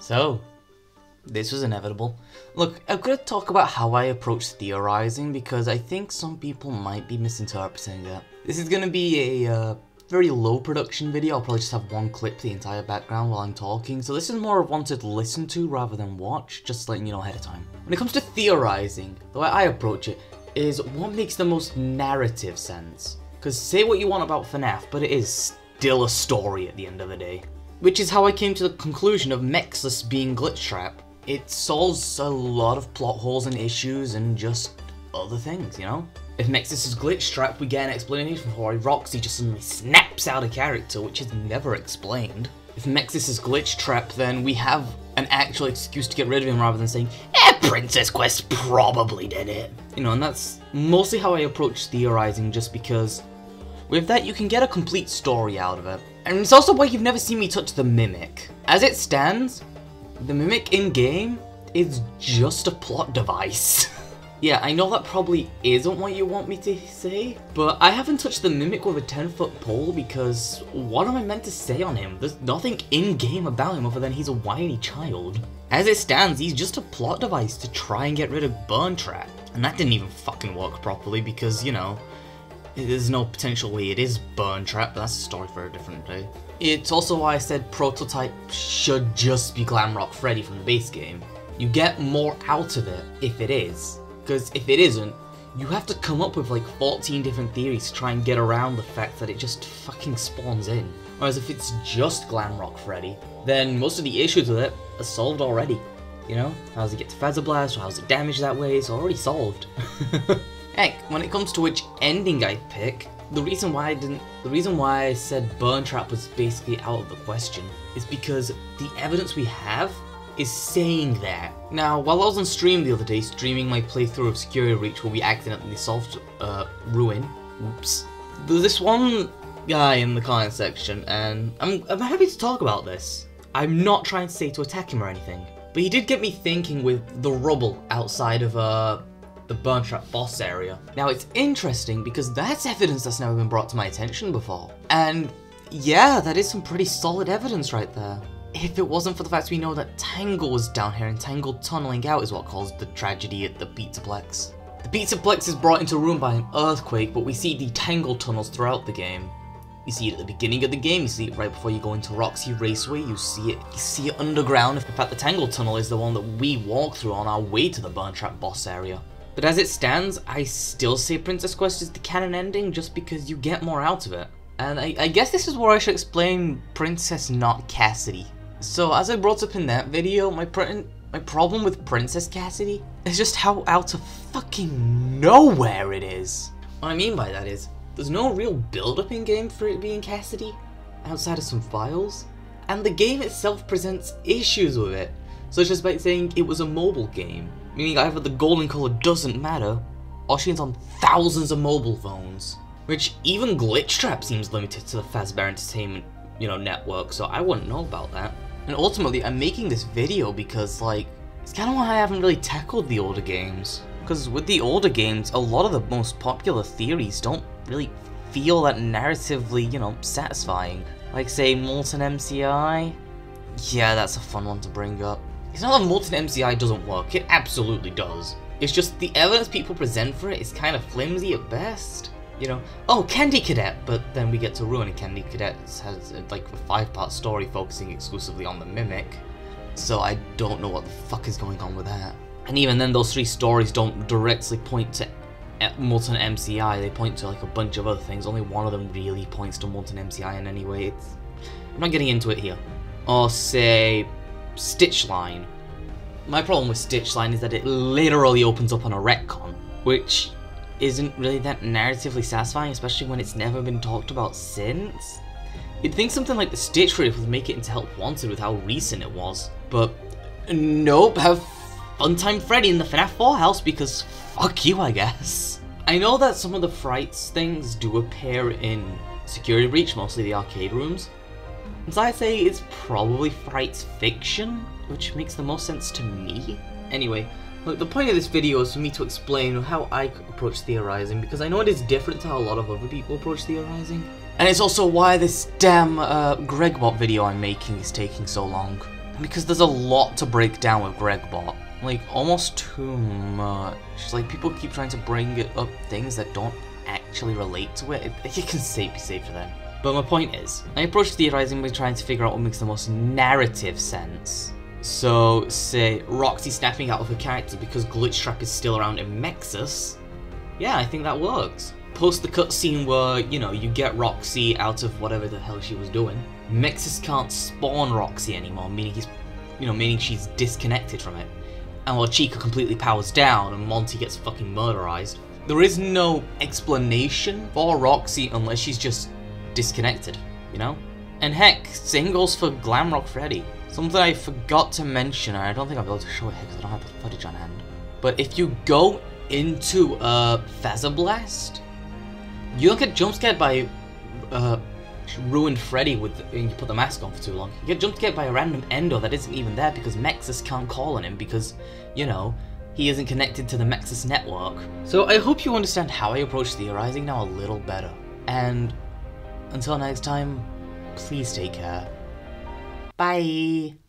So, this was inevitable. Look, I'm gonna talk about how I approach theorizing because I think some people might be misinterpreting it. This is gonna be a uh, very low production video, I'll probably just have one clip the entire background while I'm talking, so this is more of one to listen to rather than watch, just letting you know ahead of time. When it comes to theorizing, the way I approach it is what makes the most narrative sense. Because say what you want about FNAF, but it is still a story at the end of the day. Which is how I came to the conclusion of Mexus being Glitchtrap. It solves a lot of plot holes and issues and just other things, you know? If Mexus is Glitchtrap, we get an explanation for why Roxy just suddenly snaps out of character, which is never explained. If Mexus is Glitchtrap, then we have an actual excuse to get rid of him rather than saying, eh, Princess Quest probably did it. You know, and that's mostly how I approach theorizing just because with that, you can get a complete story out of it. And it's also why you've never seen me touch the Mimic. As it stands, the Mimic in-game is just a plot device. yeah, I know that probably isn't what you want me to say, but I haven't touched the Mimic with a 10-foot pole because what am I meant to say on him? There's nothing in-game about him other than he's a whiny child. As it stands, he's just a plot device to try and get rid of Burn Trap. And that didn't even fucking work properly because, you know, there's no potential way it is Burn Trap, but that's a story for a different day. It's also why I said Prototype should just be Glamrock Freddy from the base game. You get more out of it if it is, because if it isn't, you have to come up with like 14 different theories to try and get around the fact that it just fucking spawns in. Whereas if it's just Glamrock Freddy, then most of the issues with it are solved already. You know, how does it get to Fazer Blast, or how does it damage that way, it's already solved. Heck, when it comes to which ending I pick, the reason why I didn't the reason why I said Burn Trap was basically out of the question is because the evidence we have is saying that. Now, while I was on stream the other day, streaming my playthrough of Security Breach where we accidentally solved uh, Ruin, oops, there's this one guy in the comment section, and I'm, I'm happy to talk about this. I'm not trying to say to attack him or anything, but he did get me thinking with the rubble outside of uh, the Burn Trap boss area. Now it's interesting because that's evidence that's never been brought to my attention before. And yeah, that is some pretty solid evidence right there. If it wasn't for the fact we know that Tangle was down here and Tangle tunneling out is what caused the tragedy at the Pizzaplex. The Pizzaplex is brought into ruin by an earthquake, but we see the Tangle tunnels throughout the game. You see it at the beginning of the game, you see it right before you go into Roxy Raceway, you see it you see it underground. In fact, the Tangle Tunnel is the one that we walk through on our way to the Burn Trap boss area. But as it stands, I still say Princess Quest is the canon ending just because you get more out of it. And I, I guess this is where I should explain Princess not Cassidy. So as I brought up in that video, my my problem with Princess Cassidy is just how out of fucking nowhere it is. What I mean by that is, there's no real build-up in game for it being Cassidy, outside of some files, and the game itself presents issues with it, such as by saying it was a mobile game, meaning either the golden color doesn't matter, or she's on thousands of mobile phones. Which even Glitchtrap seems limited to the Fazbear Entertainment, you know, network, so I wouldn't know about that. And ultimately, I'm making this video because, like, it's kind of why I haven't really tackled the older games. Because with the older games, a lot of the most popular theories don't really feel that narratively, you know, satisfying. Like, say, Molten MCI? Yeah, that's a fun one to bring up. It's not that Molten MCI doesn't work, it absolutely does. It's just the evidence people present for it is kind of flimsy at best. You know, oh, Candy Cadet, but then we get to Ruin and Candy Cadet has like a five-part story focusing exclusively on the Mimic. So I don't know what the fuck is going on with that. And even then, those three stories don't directly point to eh, Molten MCI, they point to like a bunch of other things. Only one of them really points to Molten MCI in any way. It's... I'm not getting into it here. Or say, Stitchline. My problem with Stitchline is that it literally opens up on a retcon, which isn't really that narratively satisfying, especially when it's never been talked about since. You'd think something like the Stitchwraith would make it into Help Wanted with how recent it was, but nope, have Funtime Freddy in the FNAF 4 house because fuck you, I guess. I know that some of the Frights things do appear in Security Breach, mostly the arcade rooms, so I say it's probably Fright's fiction, which makes the most sense to me. Anyway, look, the point of this video is for me to explain how I approach theorizing, because I know it is different to how a lot of other people approach theorizing. And it's also why this damn uh, Gregbot video I'm making is taking so long. because there's a lot to break down with Gregbot. Like, almost too much. Like, people keep trying to bring up things that don't actually relate to it. it, it can say, be safe for them. But my point is, I approach theorizing by trying to figure out what makes the most narrative sense. So, say, Roxy snapping out of her character because Glitchtrap is still around in Mexus. Yeah, I think that works. Post the cutscene where, you know, you get Roxy out of whatever the hell she was doing. Mexus can't spawn Roxy anymore, meaning he's, you know, meaning she's disconnected from it. And while Chica completely powers down and Monty gets fucking murderized, there is no explanation for Roxy unless she's just disconnected, you know? And heck, singles for Glamrock Freddy. Something I forgot to mention, and I don't think I'll be able to show it here because I don't have the footage on hand. But if you go into a Fazer Blast, you don't get jump scared by uh, ruined Freddy with you put the mask on for too long. You get jump scared by a random Endo that isn't even there because Mexus can't call on him because, you know, he isn't connected to the Mexus network. So I hope you understand how I approach theorizing now a little better. And until next time, please take care. Bye!